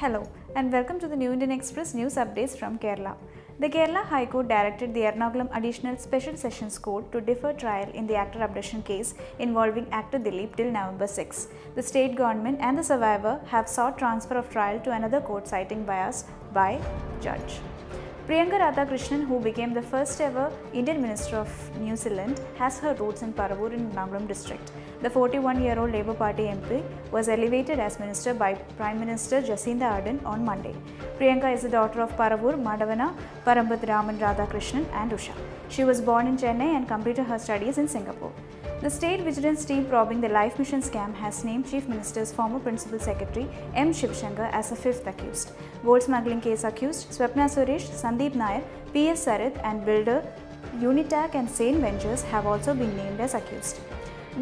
Hello and welcome to the New Indian Express news updates from Kerala. The Kerala High Court directed the Ernakulam Additional Special Sessions Court to defer trial in the actor abduction case involving actor Dilip till November 6. The state government and the survivor have sought transfer of trial to another court citing bias by judge. Priyanka Radhakrishnan, who became the first ever Indian Minister of New Zealand, has her roots in Paravur in Ernakulam district. The 41 year old Labour Party MP was elevated as minister by Prime Minister Jacinda Ardern on Monday. Priyanka is the daughter of Paravur, Madavana, Parambat Raman Radhakrishnan, and Usha. She was born in Chennai and completed her studies in Singapore. The State Vigilance Team probing the Life Mission scam has named Chief Minister's former Principal Secretary M. Sivasankar as the fifth accused. Gold smuggling case accused Swapna Suresh, Sandeep Nair, P.S. Sarith and builder Unitac and Sane Ventures have also been named as accused.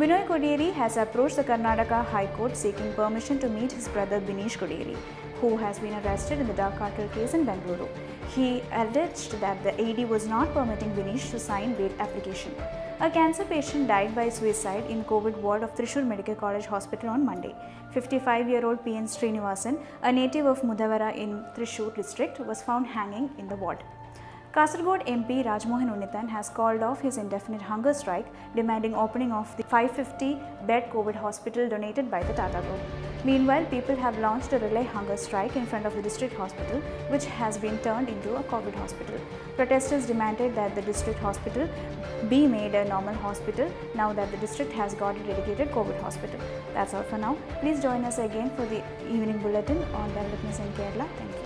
Binoy Kodiyeri has approached the Karnataka High Court seeking permission to meet his brother Binish Kodiyeri, who has been arrested in the dark cartel case in Bengaluru. He alleged that the ED was not permitting Binish to sign bail application. A cancer patient died by suicide in COVID ward of Thrissur Medical College Hospital on Monday. 55-year-old PN Srinivasan, a native of Mudavara in Thrissur district, was found hanging in the ward. Kasargod MP Rajmohan Unnithan has called off his indefinite hunger strike, demanding opening of the 550-bed COVID hospital donated by the Tata Group. Meanwhile, people have launched a relay hunger strike in front of the district hospital, which has been turned into a COVID hospital. Protesters demanded that the district hospital be made a normal hospital now that the district has got a dedicated COVID hospital. That's all for now. Please join us again for the evening bulletin on developments in Kerala. Thank you.